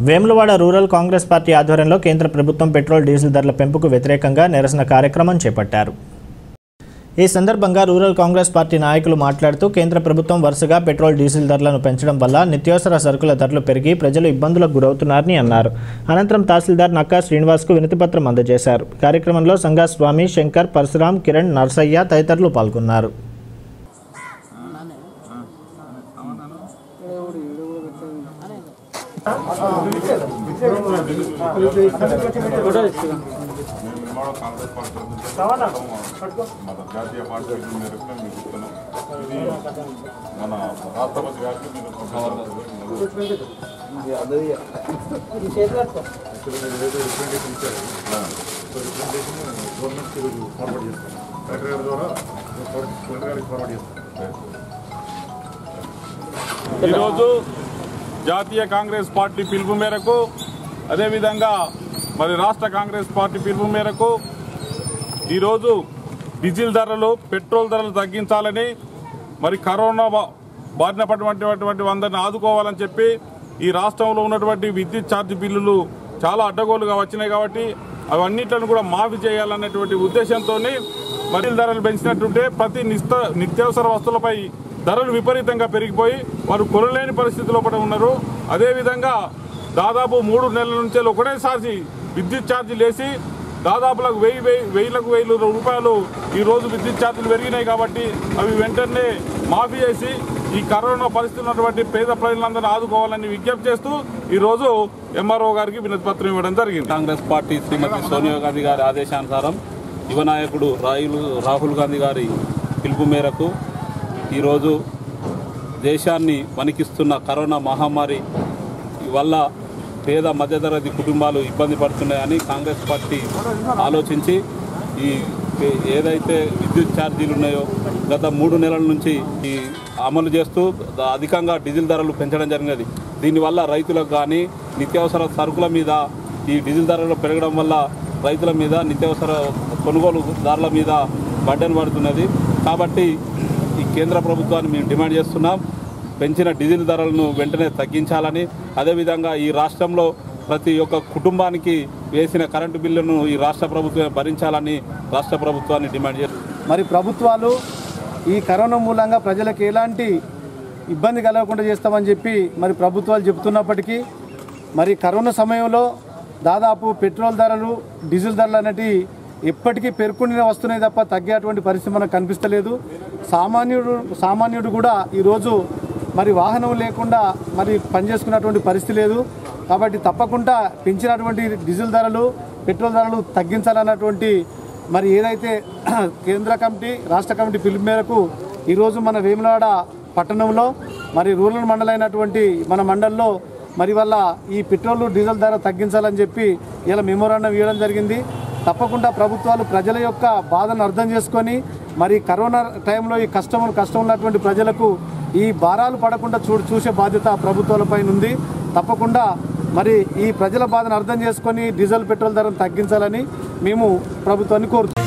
Vemulawada rural Congress party ఆధ్వర్యంలో కేంద్ర ప్రభుత్వం పెట్రోల్ డీజిల్ ధరల పెంపుకు వ్యతిరేకంగా నిరసన కార్యక్రమం చేపట్టారు ఈ సందర్భంగా రూరల్ కాంగ్రెస్ పార్టీ నాయకులు మాట్లాడుతూ కేంద్ర ప్రభుత్వం వరుసగా పెట్రోల్ డీజిల్ ధరలను పెంచడం వల్ల నిత్యావసర సరుకుల ధరలు పెరిగి ప్రజలు ఇబ్బందులకు గురవుతున్నారని అన్నారు అనంతరం తహసీల్దార్ నక్కా శ్రీనివాస్కు వినతిపత్రం అందజేశారు కార్యక్రమంలో సంగా స్వామి శంకర్ పరశురాం కిరణ్ నర్సయ్య తదితరులు పాల్గొన్నారు నిర్మాణ కాంగ్రెస్ పార్టీ మన జాతీయ పార్టీ మేరకు మీకు ఇస్తున్నాం ఇది మన రాష్ట్రపతి గారికి మీరు ఈరోజు జాతీయ కాంగ్రెస్ పార్టీ పిలుపు మేరకు అదేవిధంగా మరి రాష్ట్ర కాంగ్రెస్ పార్టీ పిలుపు మేరకు ఈరోజు డీజిల్ ధరలు పెట్రోల్ ధరలు తగ్గించాలని మరి కరోనా బారిన పడినటువంటి అందరిని ఆదుకోవాలని చెప్పి ఈ రాష్ట్రంలో ఉన్నటువంటి విద్యుత్ ఛార్జ్ బిల్లులు చాలా అడ్డగోలుగా వచ్చినాయి కాబట్టి అవన్నిట్లను కూడా మాఫీ చేయాలనేటువంటి ఉద్దేశంతో మరి ధరలు పెంచినట్టుంటే ప్రతి నిస్త నిత్యావసర వస్తువులపై ధరలు విపరీతంగా పెరిగిపోయి వారు కొనలేని పరిస్థితిలో పడి ఉన్నారు. అదేవిధంగా దాదాపు మూడు నెలల నుంచే ఒకటేసారి విద్యుత్ ఛార్జీలు వేసి దాదాపులకు వెయ్యి వెయ్యి వెయ్యిలకు వెయ్యి రూపాయలు ఈరోజు విద్యుత్ ఛార్జీలు పెరిగినాయి కాబట్టి అవి వెంటనే మాఫీ చేసి ఈ కరోనా పరిస్థితి ఉన్నటువంటి పేద ప్రజలందరూ ఆదుకోవాలని విజ్ఞప్తి చేస్తూ ఈరోజు ఎంఆర్ఓ గారికి వినతిపత్రం ఇవ్వడం జరిగింది. కాంగ్రెస్ పార్టీ శ్రీమతి సోనియా గాంధీ గారి ఆదేశానుసారం యువ నాయకుడు రాహుల్ గాంధీ గారి పిలుపు మేరకు ఈరోజు దేశాన్ని వణికిస్తున్న కరోనా మహమ్మారి వల్ల పేద మధ్యతరగతి కుటుంబాలు ఇబ్బంది పడుతున్నాయని కాంగ్రెస్ పార్టీ ఆలోచించి ఈ ఏదైతే విద్యుత్ ఛార్జీలు ఉన్నాయో గత మూడు నెలల నుంచి ఈ అమలు చేస్తూ అధికంగా డీజిల్ ధరలు పెంచడం జరిగినది. దీనివల్ల రైతులకు కానీ నిత్యావసర సరుకుల మీద ఈ డీజిల్ ధరలు పెరగడం వల్ల రైతుల మీద నిత్యావసర కొనుగోలుదారుల మీద బడ్డెన్ పడుతున్నది. కాబట్టి ఈ కేంద్ర ప్రభుత్వాన్ని మేము డిమాండ్ చేస్తున్నాం. పెంచిన డీజిల్ ధరలను వెంటనే తగ్గించాలని. అదేవిధంగా ఈ రాష్ట్రంలో ప్రతి ఒక్క కుటుంబానికి వేసిన కరెంటు బిల్లును ఈ రాష్ట్ర ప్రభుత్వం భరించాలని రాష్ట్ర ప్రభుత్వాన్ని డిమాండ్ చేస్తుంది మరి ప్రభుత్వాలు ఈ కరోనా మూలంగా ప్రజలకు ఎలాంటి ఇబ్బంది కలగకుండా చేస్తామని చెప్పి మరి ప్రభుత్వాలు చెబుతున్నప్పటికీ మరి కరోనా సమయంలో దాదాపు పెట్రోల్ ధరలు డీజిల్ ధరలు అనేటివి ఎప్పటికీ పేర్కొనే వస్తున్నాయి తప్ప తగ్గేటువంటి పరిస్థితి మనకు కనిపిస్తలేదు. సామాన్యుడు సామాన్యుడు కూడా ఈరోజు మరి వాహనం లేకుండా మరి పనిచేసుకున్నటువంటి పరిస్థితి లేదు. కాబట్టి తప్పకుండా పెంచినటువంటి డీజిల్ ధరలు పెట్రోల్ ధరలు తగ్గించాలన్నటువంటి మరి ఏదైతే కేంద్ర కమిటీ రాష్ట్ర కమిటీ పిలుపు మేరకు ఈరోజు మన వేములవాడ పట్టణంలో మరి రూరల్ మండలైనటువంటి మన మండల్లో మరి వల్ల ఈ పెట్రోల్ డీజిల్ ధర తగ్గించాలని చెప్పి ఇలా మెమోరాండం ఇవ్వడం జరిగింది. తప్పకుండా ప్రభుత్వాలు ప్రజల యొక్క బాధను అర్థం చేసుకొని మరి కరోనా టైంలో ఈ కష్టం కష్టం ఉన్నటువంటి ప్రజలకు ఈ భారాలు పడకుండా చూ చూసే బాధ్యత ప్రభుత్వాలపైన ఉంది. తప్పకుండా మరి ఈ ప్రజల బాధను అర్థం చేసుకొని డీజిల్ పెట్రోల్ ధరను తగ్గించాలని మేము ప్రభుత్వాన్ని కోరుతున్నాం.